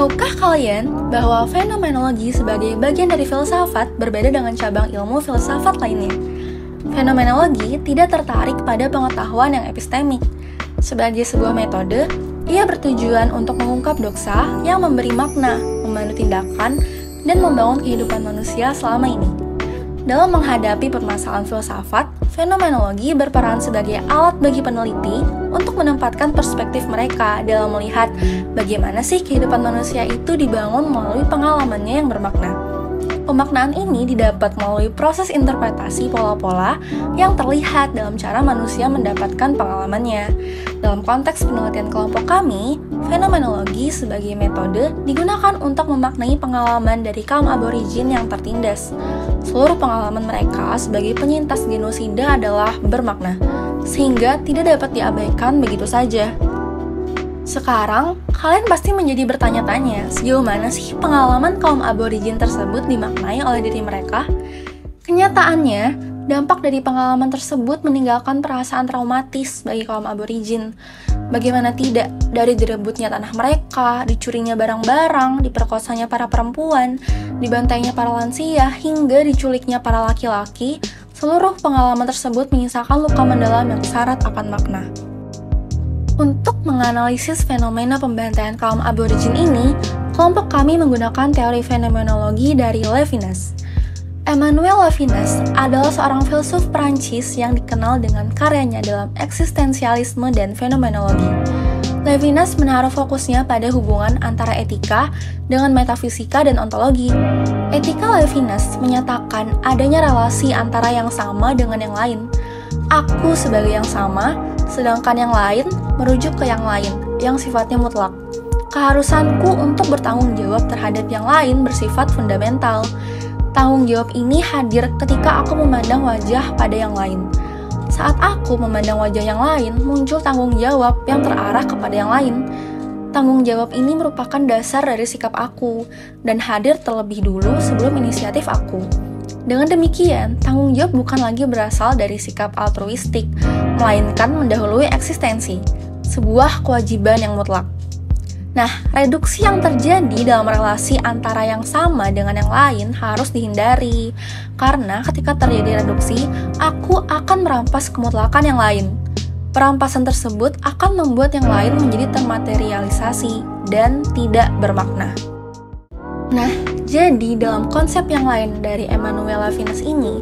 Tahukah kalian bahwa fenomenologi sebagai bagian dari filsafat berbeda dengan cabang ilmu filsafat lainnya? Fenomenologi tidak tertarik pada pengetahuan yang epistemik. Sebagai sebuah metode, ia bertujuan untuk mengungkap doksa yang memberi makna, membantu tindakan, dan membangun kehidupan manusia selama ini. Dalam menghadapi permasalahan filsafat, fenomenologi berperan sebagai alat bagi peneliti untuk menempatkan perspektif mereka dalam melihat bagaimana sih kehidupan manusia itu dibangun melalui pengalamannya yang bermakna. Pemaknaan ini didapat melalui proses interpretasi pola-pola yang terlihat dalam cara manusia mendapatkan pengalamannya. Dalam konteks penelitian kelompok kami, fenomenologi sebagai metode digunakan untuk memaknai pengalaman dari kaum aborigin yang tertindas. Seluruh pengalaman mereka sebagai penyintas genosida adalah bermakna, sehingga tidak dapat diabaikan begitu saja. Sekarang, kalian pasti menjadi bertanya-tanya, sejauh mana sih pengalaman kaum aborigin tersebut dimaknai oleh diri mereka? Kenyataannya, dampak dari pengalaman tersebut meninggalkan perasaan traumatis bagi kaum aborigin. Bagaimana tidak, dari direbutnya tanah mereka, dicurinya barang-barang, diperkosanya para perempuan, dibantainya para lansia, hingga diculiknya para laki-laki, seluruh pengalaman tersebut menyisakan luka mendalam yang syarat akan makna. Untuk menganalisis fenomena pembantaian kaum aborigin ini, kelompok kami menggunakan teori fenomenologi dari Levinas. Emmanuel Levinas adalah seorang filsuf Prancis yang dikenal dengan karyanya dalam eksistensialisme dan fenomenologi. Levinas menaruh fokusnya pada hubungan antara etika dengan metafisika dan ontologi. Etika Levinas menyatakan adanya relasi antara yang sama dengan yang lain. Aku sebagai yang sama, sedangkan yang lain merujuk ke yang lain, yang sifatnya mutlak. Keharusanku untuk bertanggung jawab terhadap yang lain bersifat fundamental. Tanggung jawab ini hadir ketika aku memandang wajah pada yang lain. Saat aku memandang wajah yang lain, muncul tanggung jawab yang terarah kepada yang lain. Tanggung jawab ini merupakan dasar dari sikap aku dan hadir terlebih dulu sebelum inisiatif aku. Dengan demikian, tanggung jawab bukan lagi berasal dari sikap altruistik, melainkan mendahului eksistensi, sebuah kewajiban yang mutlak. Nah, reduksi yang terjadi dalam relasi antara yang sama dengan yang lain harus dihindari, karena ketika terjadi reduksi, aku akan merampas kemutlakan yang lain. Perampasan tersebut akan membuat yang lain menjadi termaterialisasi dan tidak bermakna. Nah, jadi dalam konsep yang lain dari Emmanuel Levinas ini,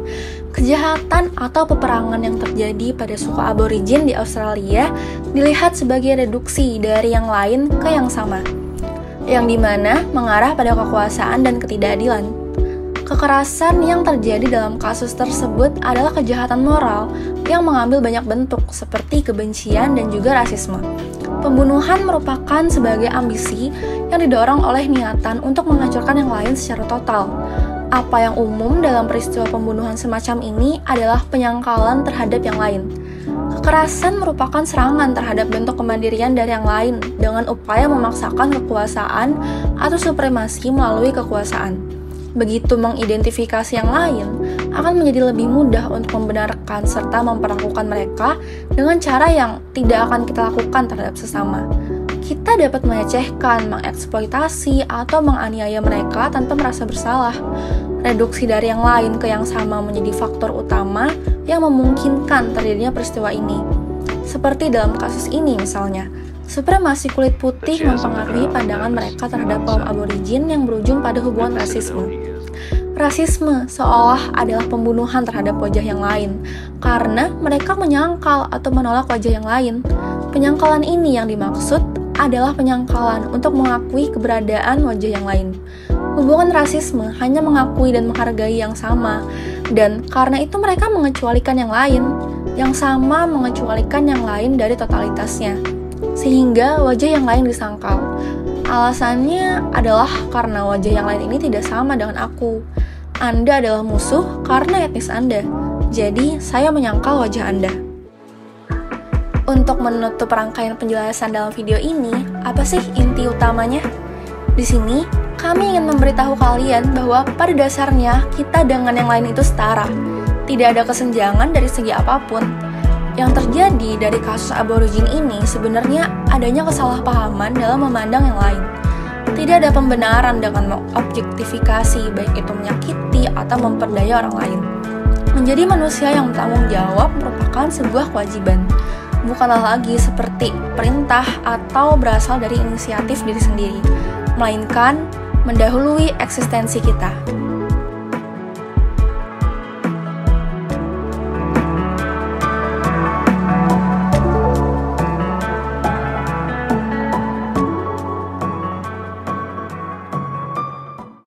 kejahatan atau peperangan yang terjadi pada suku aborigin di Australia dilihat sebagai reduksi dari yang lain ke yang sama, yang di mana mengarah pada kekuasaan dan ketidakadilan. Kekerasan yang terjadi dalam kasus tersebut adalah kejahatan moral yang mengambil banyak bentuk seperti kebencian dan juga rasisme. Pembunuhan merupakan sebagai ambisi yang didorong oleh niatan untuk menghancurkan yang lain secara total. Apa yang umum dalam peristiwa pembunuhan semacam ini adalah penyangkalan terhadap yang lain. Kekerasan merupakan serangan terhadap bentuk kemandirian dari yang lain dengan upaya memaksakan kekuasaan atau supremasi melalui kekuasaan begitu mengidentifikasi yang lain, akan menjadi lebih mudah untuk membenarkan serta memperlakukan mereka dengan cara yang tidak akan kita lakukan terhadap sesama. Kita dapat melecehkan, mengeksploitasi, atau menganiaya mereka tanpa merasa bersalah. Reduksi dari yang lain ke yang sama menjadi faktor utama yang memungkinkan terjadinya peristiwa ini. Seperti dalam kasus ini misalnya, Supremasi kulit putih mempengaruhi pandangan mereka terhadap kaum aborigin yang berujung pada hubungan rasisme. Rasisme seolah adalah pembunuhan terhadap wajah yang lain, karena mereka menyangkal atau menolak wajah yang lain. Penyangkalan ini yang dimaksud adalah penyangkalan untuk mengakui keberadaan wajah yang lain. Hubungan rasisme hanya mengakui dan menghargai yang sama, dan karena itu mereka mengecualikan yang lain, yang sama mengecualikan yang lain dari totalitasnya sehingga wajah yang lain disangkal. Alasannya adalah karena wajah yang lain ini tidak sama dengan aku. Anda adalah musuh karena etnis Anda, jadi saya menyangkal wajah Anda. Untuk menutup rangkaian penjelasan dalam video ini, apa sih inti utamanya? Di sini, kami ingin memberitahu kalian bahwa pada dasarnya kita dengan yang lain itu setara. Tidak ada kesenjangan dari segi apa pun, yang terjadi dari kasus aborigin ini sebenarnya adanya kesalahpahaman dalam memandang yang lain. Tidak ada pembenaran dengan mengobjektifikasi, baik itu menyakiti atau memperdaya orang lain. Menjadi manusia yang bertanggung jawab merupakan sebuah kewajiban, bukanlah lagi seperti perintah atau berasal dari inisiatif diri sendiri, melainkan mendahului eksistensi kita.